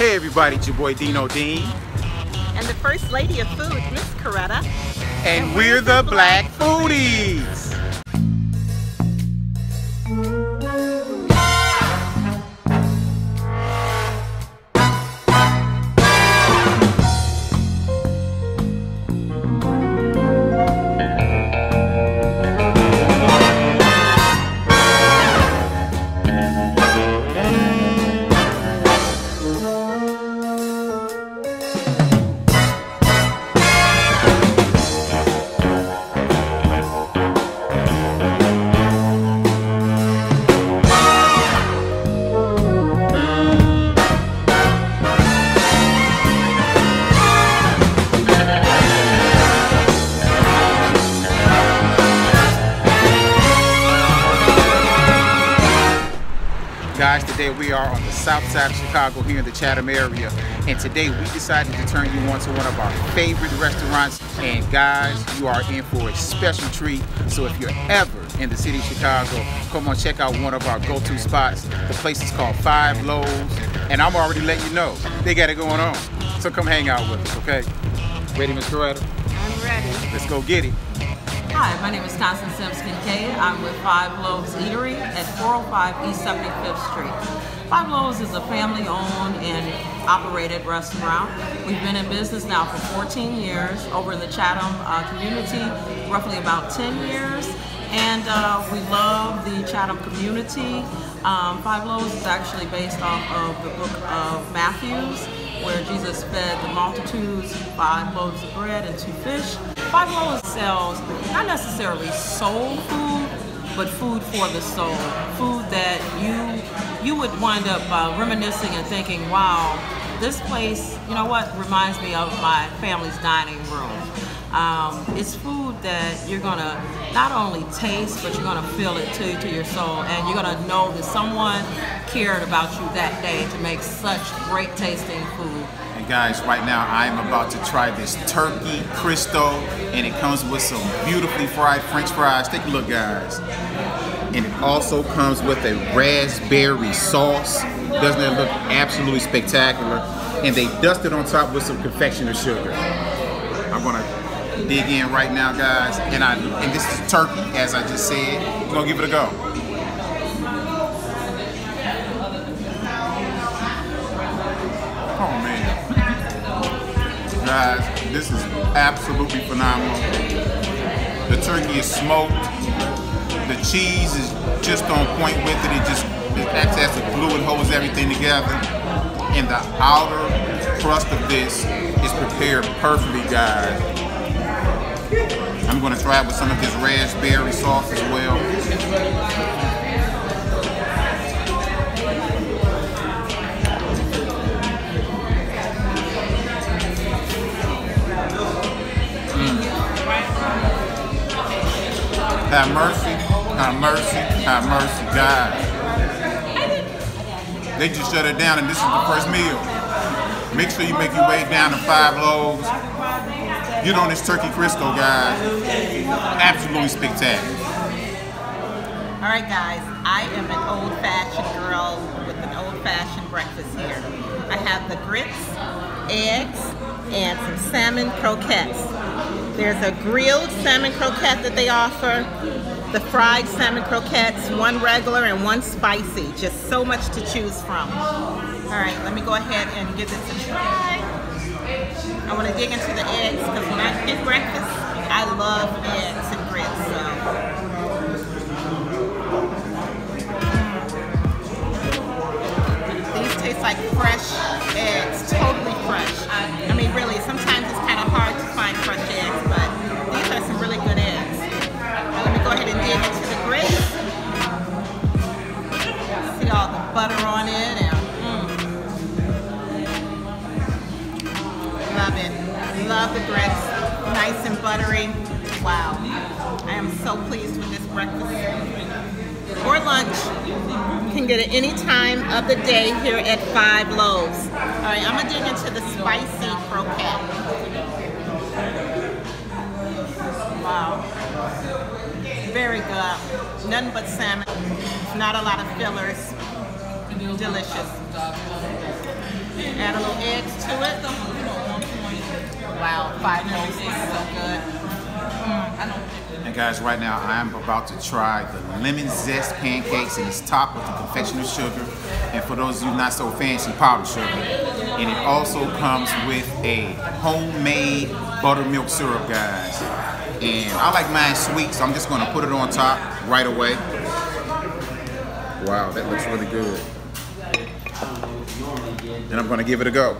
Hey everybody, it's your boy Dino Dean. And the First Lady of Food, Miss Coretta. And, and we're, we're the Black Foodies. Today we are on the south side of Chicago here in the Chatham area. And today we decided to turn you on to one of our favorite restaurants. And guys, you are in for a special treat. So if you're ever in the city of Chicago, come on check out one of our go-to spots. The place is called Five Loaves. And I'm already letting you know, they got it going on. So come hang out with us, okay? Ready, Miss Coretta? I'm ready. Let's go get it. Hi, my name is Constance Sims Kincaid. I'm with Five Loaves Eatery at 405 East 75th Street. Five Loaves is a family-owned and operated restaurant. We've been in business now for 14 years over in the Chatham uh, community, roughly about 10 years. And uh, we love the Chatham community. Um, Five Loaves is actually based off of the book of Matthews, where Jesus fed the multitudes five loaves of bread and two fish. Five Loaves sells not necessarily soul food, but food for the soul. Food that you you would wind up uh, reminiscing and thinking, wow, this place, you know what, reminds me of my family's dining room. Um, it's food that you're gonna not only taste, but you're gonna feel it too to your soul, and you're gonna know that someone cared about you that day to make such great tasting food. Guys, right now I am about to try this turkey Cristo, and it comes with some beautifully fried French fries. Take a look, guys. And it also comes with a raspberry sauce. Doesn't it look absolutely spectacular? And they dust it on top with some confectioner sugar. I'm gonna dig in right now, guys. And I and this is turkey, as I just said. We're gonna give it a go. Guys, this is absolutely phenomenal. The turkey is smoked. The cheese is just on point with it. It just it acts as a glue and holds everything together. And the outer crust of this is prepared perfectly, guys. I'm going to try it with some of this raspberry sauce as well. Have mercy, have mercy, have mercy, God. They just shut it down and this is the first meal. Make sure you make your way down to Five Loaves. Get on this turkey Cristo, guys. Absolutely spectacular. All right, guys. I am an old-fashioned girl with an old-fashioned breakfast here. I have the grits, eggs, and some salmon croquettes. There's a grilled salmon croquette that they offer, the fried salmon croquettes, one regular and one spicy. Just so much to choose from. All right, let me go ahead and give this a try. I want to dig into the eggs because when I get breakfast, I love eggs and grits. So. Mm. These taste like fresh eggs, totally fresh. I mean, really, sometimes nice and buttery. Wow. I am so pleased with this breakfast. Or lunch. You can get it any time of the day here at Five Loaves. All right, I'm gonna dig into the spicy croquette. Wow. Very good. Nothing but salmon. Not a lot of fillers. Delicious. Add a little eggs to it. Wow, five loaves is so good. Mm, and guys, right now I am about to try the lemon zest pancakes and it's topped with the confectioner sugar. And for those of you not so fancy, powdered sugar. And it also comes with a homemade buttermilk syrup, guys. And I like mine sweet, so I'm just gonna put it on top right away. Wow, that looks really good. And I'm gonna give it a go.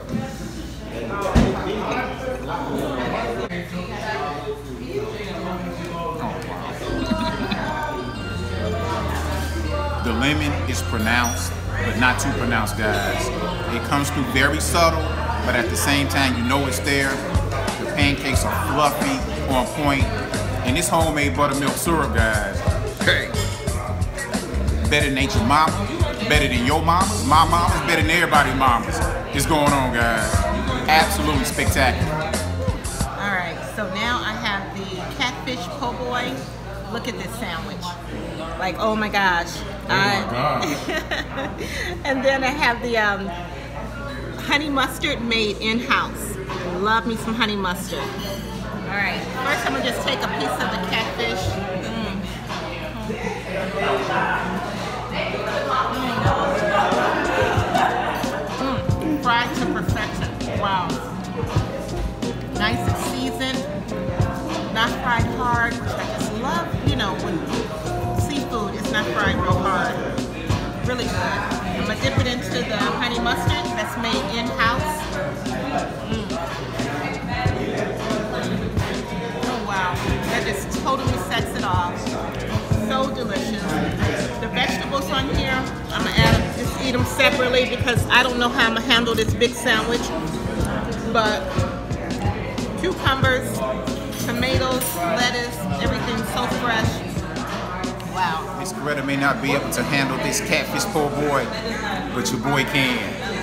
The lemon is pronounced, but not too pronounced, guys. It comes through very subtle, but at the same time, you know it's there. The pancakes are fluffy, on point, and this homemade buttermilk syrup, guys. Hey, better than your mama, better than your mama's, my mama's, better than everybody's mama's. It's going on, guys. Absolutely spectacular. All right, so now I have the catfish po' boy. Look at this sandwich. Like, oh my gosh. I, and then I have the um, honey mustard made in-house. Love me some honey mustard. All right, first I'm gonna just take a piece of the catfish. Made in-house. Mm. Oh wow, that just totally sets it off. So delicious. The vegetables on here, I'm gonna add them, just eat them separately because I don't know how I'm gonna handle this big sandwich. But cucumbers, tomatoes, lettuce, everything so fresh. Wow. Miss Coretta may not be able to handle this catfish po' boy, but your boy can.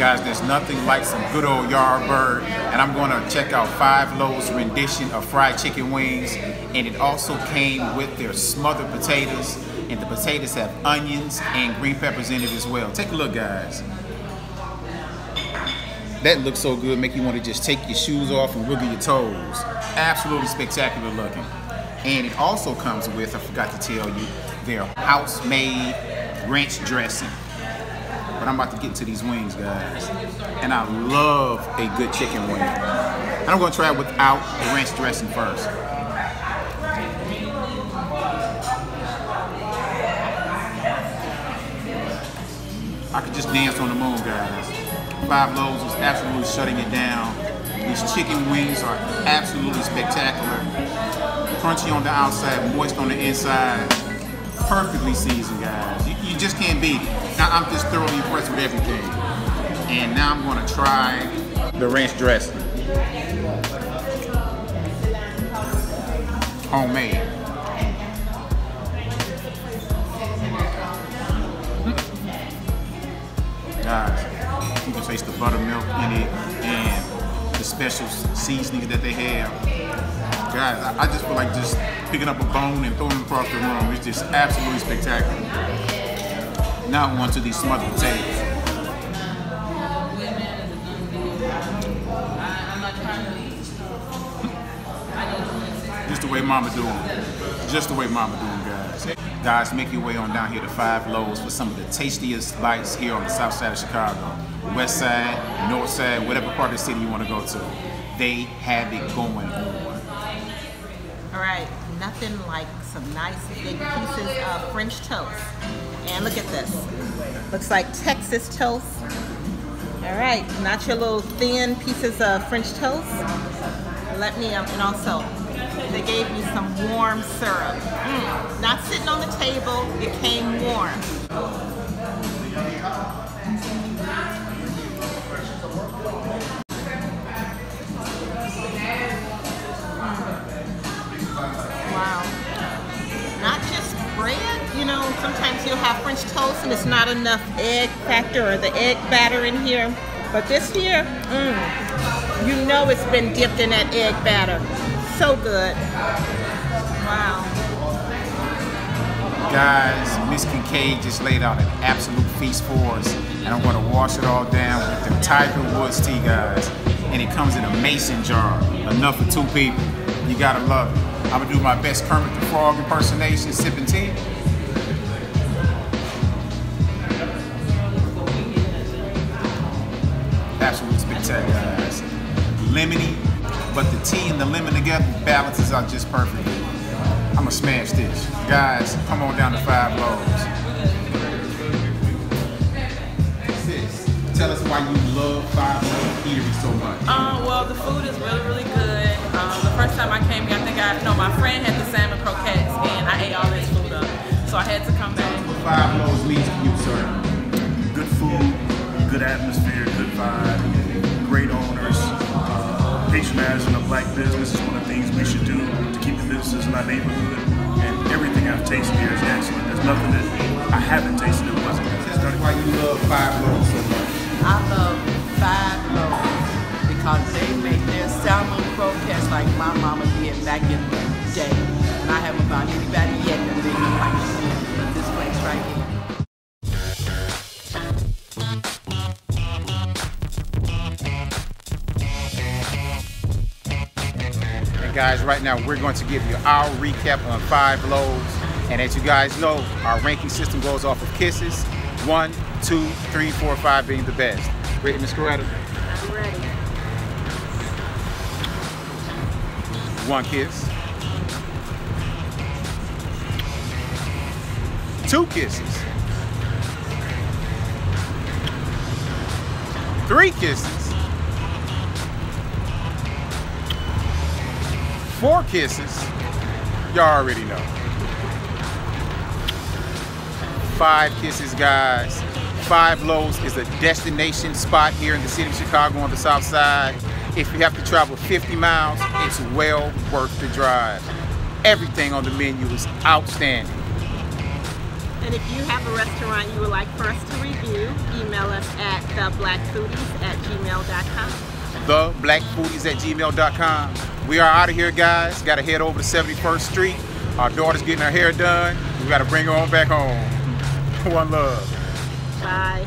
Guys, there's nothing like some good old Yardbird. And I'm gonna check out Five Loaves rendition of fried chicken wings. And it also came with their smothered potatoes. And the potatoes have onions and green peppers in it as well. Take a look, guys. That looks so good, make you want to just take your shoes off and wiggle your toes. Absolutely spectacular looking. And it also comes with, I forgot to tell you, their house-made ranch dressing. But I'm about to get into these wings, guys. And I love a good chicken wing. And I'm gonna try it without the ranch dressing first. I could just dance on the moon, guys. Five Loaves is absolutely shutting it down. These chicken wings are absolutely spectacular. Crunchy on the outside, moist on the inside. Perfectly seasoned, guys. Just can't beat it. I'm just thoroughly impressed with everything. And now I'm gonna try the ranch dressing. Homemade. Mm. Guys, you can taste the buttermilk in it and the special seasonings that they have. Guys, I just feel like just picking up a bone and throwing it across the room. It's just absolutely spectacular. Now on to these smothered potatoes. Just the way mama do 'em. Just the way mama do 'em, guys. Guys, make your way on down here to Five Loaves for some of the tastiest bites here on the south side of Chicago. West side, north side, whatever part of the city you want to go to. They have it going on. All right, nothing like some nice big pieces of French toast. And look at this. Looks like Texas toast. All right, not your little thin pieces of French toast. Let me, um, and also, they gave me some warm syrup. Mm, not sitting on the table, it came warm. Sometimes you'll have French toast and it's not enough egg factor or the egg batter in here. But this here, mm, you know it's been dipped in that egg batter. So good. Wow. Guys, Miss Kincaid just laid out an absolute feast for us, and I'm gonna wash it all down with the Tiger Woods tea, guys. And it comes in a mason jar, enough for two people. You gotta love it. I'm gonna do my best Kermit the Frog impersonation, sipping tea. Guys. Lemony, but the tea and the lemon together balances out just perfectly. I'm gonna smash this. Guys, come on down to Five Loaves. Sis, tell us why you love Five Loaves Eatery so much. Uh, well, the food is really, really good. Um, the first time I came here, I think I, no, my friend had the salmon business is one of the things we should do to keep the businesses in our neighborhood. And everything I've tasted here is excellent. There's nothing that I haven't tasted that wasn't good. Tell us why you love Five Loaves so much. I love Five Loaves because they make their salmon croquettes like my mama did back in the day. And I haven't found anybody yet that made them like guys, right now we're going to give you our recap on Five Loaves. And as you guys know, our ranking system goes off of kisses. One, two, three, four, five being the best. Ready, Miss Coretta? I'm ready. One kiss. Two kisses. Three kisses. Four kisses. Y'all already know. Five kisses, guys. Five Loaves is a destination spot here in the city of Chicago on the south side. If you have to travel 50 miles, it's well worth the drive. Everything on the menu is outstanding. And if you have a restaurant you would like for us to review, email us at theblackfoodies at gmail.com. theblackfoodies at gmail.com. We are out of here, guys. Got to head over to 71st Street. Our daughter's getting her hair done. We got to bring her on back home. One love. Bye.